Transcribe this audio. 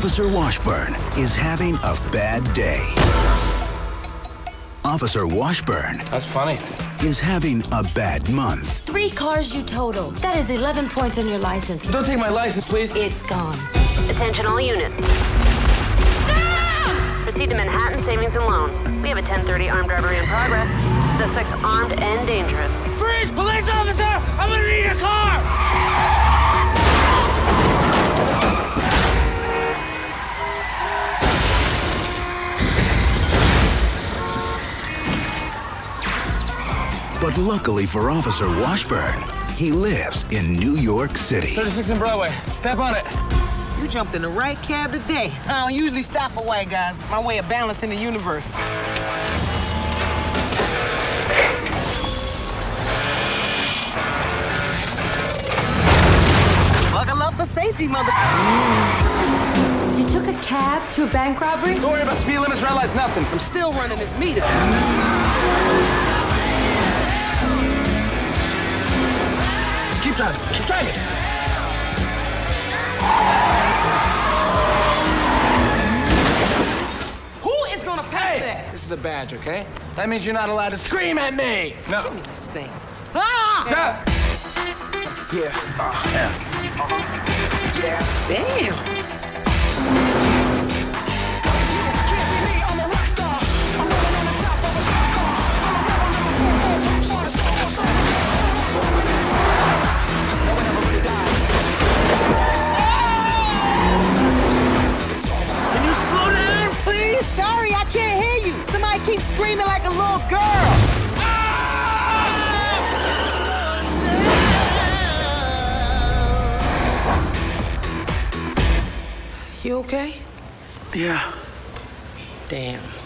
Officer Washburn is having a bad day. Officer Washburn That's funny. is having a bad month. Three cars you totaled. That is 11 points on your license. Don't take my license, please. It's gone. Attention all units. Proceed to Manhattan Savings and Loan. We have a 1030 armed robbery in progress. Suspects armed and dangerous. Freeze! Police officer! I'm gonna need a car! But luckily for Officer Washburn, he lives in New York City. 36 and Broadway. Step on it. You jumped in the right cab today. I don't usually stop for white guys. My way of balancing the universe. Buckle up for safety, mother. You took a cab to a bank robbery? Don't worry about speed limits, red lights, nothing. I'm still running this meter. Driving. Who is gonna pay Hey, that? this is a badge, okay? That means you're not allowed to scream at me. No. Give me this thing. Ah! Stop. Yeah. Damn. Sorry, I can't hear you. Somebody keeps screaming like a little girl. You okay? Yeah. Damn. Almost over now.